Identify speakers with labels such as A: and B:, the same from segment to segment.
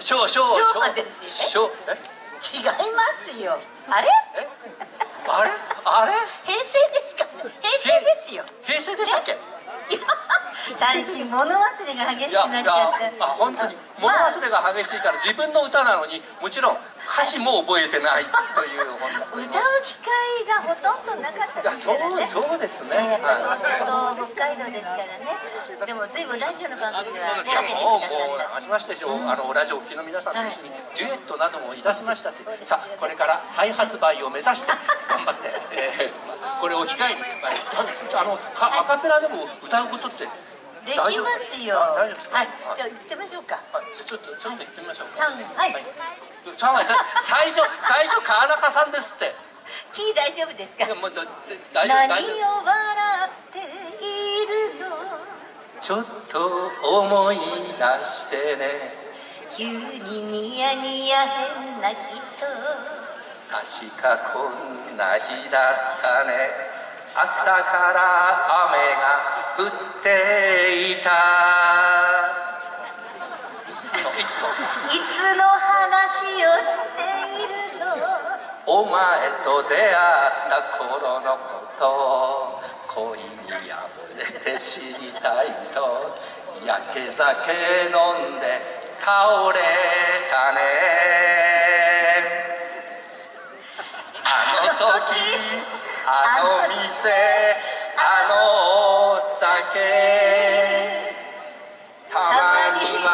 A: 昭昭
B: 昭和ですよ。
A: 昭え？
B: 違いますよ。あれ？
A: え？あれ？あれ？
B: 平成ですか？平成ですよ。
A: 平成でしたっけ、
B: いや最近物忘れが激しくなっ
A: い
B: ちゃって。
A: やあ本当に。物
B: まあ
A: 忘れが激しいから自分の歌なのにもちろん歌詞も覚えてないという
B: 歌う機会となかった
A: いや
B: ですからね
A: そうそうですね、
B: えーやっ
A: はい
B: ぱ東北海道ですからね。でも随分ラジオの番組ではい
A: や
B: かけて
A: もうもう流しましたでしょ、あのラジオをきの皆さんと一緒にデュエットなどもいたしましたしさあこれから再発売を目指して頑張って、えーまあこれを機会に、まああのかアカペラでも歌うことって
B: できますよ。
A: あ大丈夫ですか？
B: はい。じゃあ行ってみましょうか。
A: はい、ちょっとちょっと行ってみましょうか。
B: 三はい。
A: はい。最初最初川中さんですって。
B: 大丈夫ですか？何。を笑っているの？
A: ちょっと思い出してね。
B: 急にニヤニヤ変な人
A: 確かこんな日だったね。朝から雨が降っていた。いつのいつの？
B: いつの？
A: お前と出会った頃のこと恋に破れて死にたいと焼け酒飲んで倒れたね。あの時あの店あのお酒たまには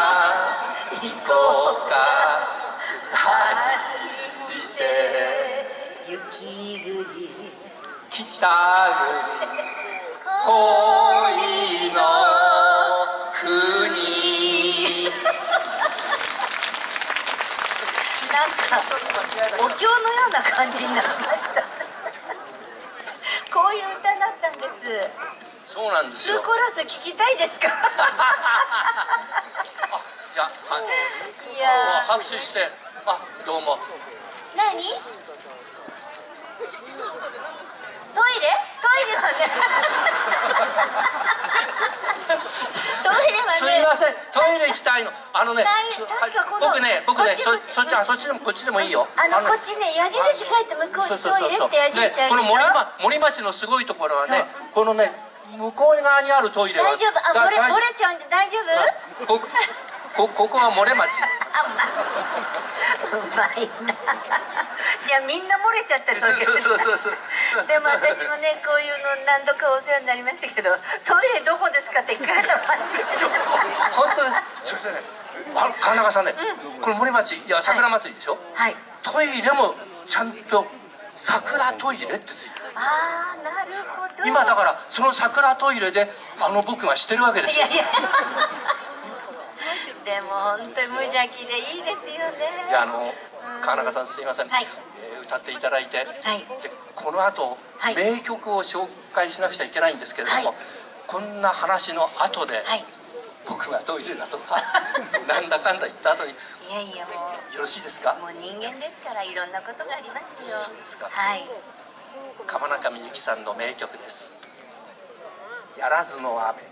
A: 行こうか。二人北国恋の国。
B: なんかお経のような感じになりました。こういう歌だったんです。
A: そうなんですよ。
B: コーラス聞きたいですか？
A: いや拍手して。あどうも。
B: 何トイレトイレはねトイレはね
A: すいません。トイレ行きたいの。あのね僕ね僕ねそそっちあそっちでもこっちでもいいよ。
B: あの
A: ね
B: こっちね矢印書いて向こうにトイレって矢印
A: この森ま森町のすごいところはねこのね向こう側にあるトイレは
B: 大丈夫。あ漏れ漏れちゃうんで大丈夫？
A: ここここは漏れ町。
B: あうまいうまいな。じゃあみんな漏れちゃってるわけ
A: そうそうそうそう
B: でも私もねこういうの何度かお世話になりましたけどトイレどこですかって聞かれたら初めて
A: 本当で。すそれでねあの川中さんね、この森町いや桜祭りでしょ、
B: はい。
A: トイレもちゃんと桜トイレってついてる。
B: ああなるほど。
A: 今だからその桜トイレであの僕がしてるわけですよ
B: いやいや。でも本当に無邪気でいいですよね。
A: いやあの川中さんすいません、
B: はい。
A: えー歌っていただいて、
B: はい。
A: でこの後、
B: はい。
A: 名曲を紹介しなくちゃいけないんですけれども、
B: はい。
A: こんな話の後で、
B: はい
A: 僕がトイレだとか なんだかんだ言った後によ
B: いやいやも
A: ろしいですか？
B: うもう人間ですからいろんなことがありますよ。
A: そうですか。
B: はい。
A: 鎌中みゆきさんの名曲です「やらずの雨」